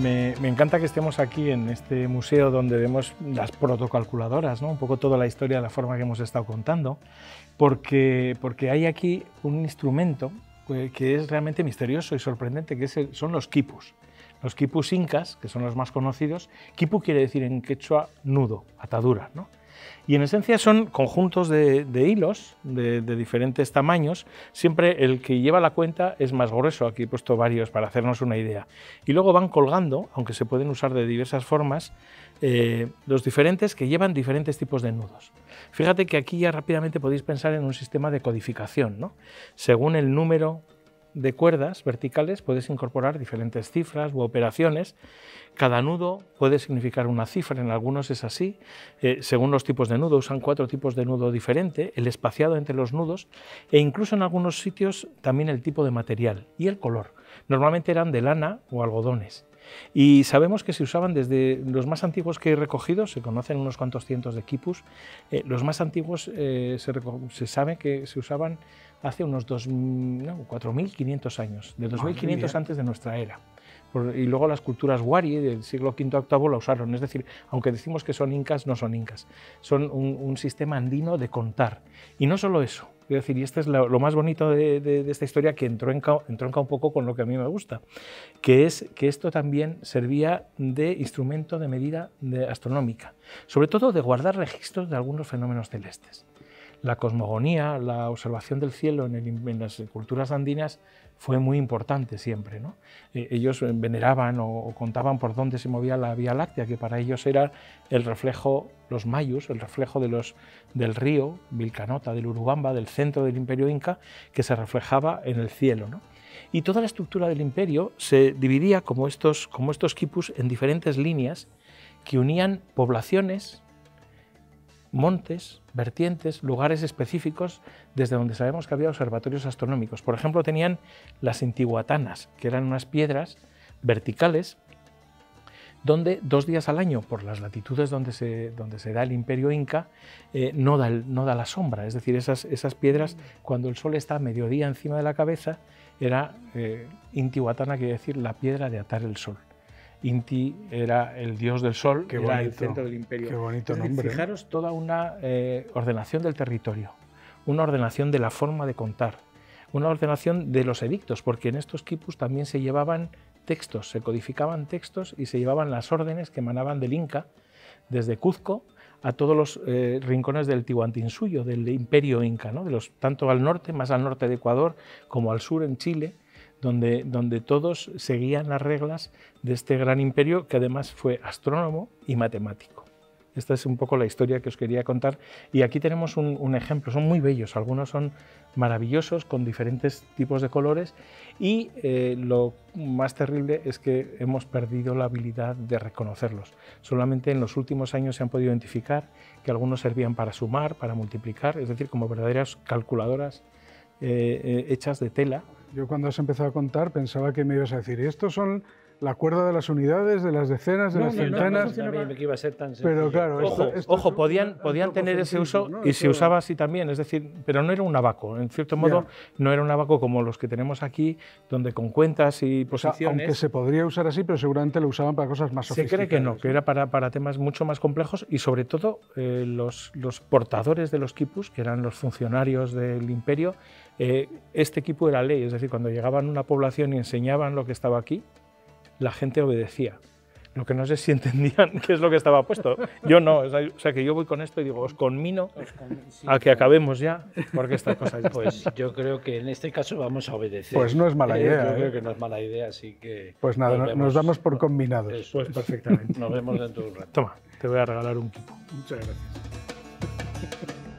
me, encanta que estemos aquí en este museo donde vemos las protocalculadoras, un poco toda la historia de la forma que hemos estado contando, porque, porque hay aquí un instrumento eh, que es realmente misterioso y sorprendente, que son los quipus. Los quipus incas, que son los más conocidos, quipu quiere decir en quechua nudo, atadura. ¿no? Y en esencia son conjuntos de, hilos de, diferentes tamaños. Siempre el que lleva la cuenta es más grueso. Aquí he puesto varios para hacernos una idea. Y luego van colgando, aunque se pueden usar de diversas formas, eh, los diferentes que llevan diferentes tipos de nudos. Fíjate que aquí ya rápidamente podéis pensar en un sistema de codificación. ¿no? Según el número de cuerdas verticales puedes incorporar diferentes cifras u operaciones. Cada nudo puede significar una cifra, en algunos es así. Eh, según los tipos de nudo, usan cuatro tipos de nudo diferente, el espaciado entre los nudos e incluso en algunos sitios también el tipo de material y el color. Normalmente eran de lana o algodones. Y sabemos que se usaban desde los más antiguos que he recogido, se conocen unos cuantos cientos de quipus, eh, los más antiguos eh, se, se, sabe que se usaban hace unos 4.500 años, de 2.500 antes de nuestra era. y luego las culturas wari del siglo V VIII la usaron. Es decir, aunque decimos que son incas, no son incas. Son un, sistema andino de contar. Y no solo eso. Es decir, y este es lo, más bonito de, esta historia que entronca, entronca un poco con lo que a mí me gusta, que es que esto también servía de instrumento de medida astronómica, sobre todo de guardar registros de algunos fenómenos celestes la cosmogonía, la observación del cielo en, las culturas andinas fue muy importante siempre. ¿no? Eh, ellos veneraban o, contaban por dónde se movía la Vía Láctea, que para ellos era el reflejo, los mayus, el reflejo de los, del río Vilcanota, del Urubamba, del centro del imperio inca, que se reflejaba en el cielo. ¿no? Y toda la estructura del imperio se dividía como estos, como estos quipus en diferentes líneas que unían poblaciones, montes, vertientes, lugares específicos desde donde sabemos que había observatorios astronómicos. Por ejemplo, tenían las intihuatanas, que eran unas piedras verticales donde dos días al año, por las latitudes donde se, donde se da el imperio inca, eh, no, da no, da la sombra. Es decir, esas, esas, piedras, cuando el sol está a mediodía encima de la cabeza, era eh, Intihuatana, quiere decir la piedra de atar el sol. Inti era el dios del sol, que era el centro del imperio. Qué bonito nombre. Fijaros toda una eh, ordenación del territorio, una ordenación de la forma de contar, una ordenación de los edictos, porque en estos quipus también se llevaban textos, se codificaban textos y se llevaban las órdenes que emanaban del Inca desde Cuzco a todos los eh, rincones del Tihuantinsuyo, del imperio inca, ¿no? de los, tanto al norte, más al norte de Ecuador, como al sur en Chile, donde, todos seguían las reglas de este gran imperio que además fue astrónomo y matemático. Esta es un poco la historia que os quería contar y aquí tenemos un, ejemplo, son muy bellos, algunos son maravillosos con diferentes tipos de colores y eh, lo más terrible es que hemos perdido la habilidad de reconocerlos. Solamente en los últimos años se han podido identificar que algunos servían para sumar, para multiplicar, es decir, como verdaderas calculadoras eh, eh, hechas de tela yo cuando has empezado a contar pensaba que me ibas a decir, estos son la cuerda de las unidades, de las decenas, de las centenas. No, no, que iba a ser tan pero claro, ojo, ojo podían, podían tener ese uso y se usaba así también, es decir, pero no era un abaco, en cierto modo no era un abaco como los que tenemos aquí, donde con cuentas y posiciones. aunque se podría usar así, pero seguramente lo usaban para cosas más sofisticadas. Se cree que no, que era para, para temas mucho más complejos y sobre todo eh, los, los portadores de los quipus, que eran los funcionarios del imperio, eh, este equipo era ley, es decir, cuando llegaban a una población y enseñaban lo que estaba aquí, la gente obedecía. Lo que no sé si entendían qué es lo que estaba puesto. Yo no, o sea que yo voy con esto y digo, os conmino a que acabemos ya, porque esta cosa... Pues yo creo que en este caso vamos a obedecer. Pues no es mala eh, idea. Yo creo ¿eh? que no es mala idea, así que... Pues nada, nos, damos por combinados. pues perfectamente. Nos vemos dentro de un rato. Toma, te voy a regalar un equipo. Muchas gracias.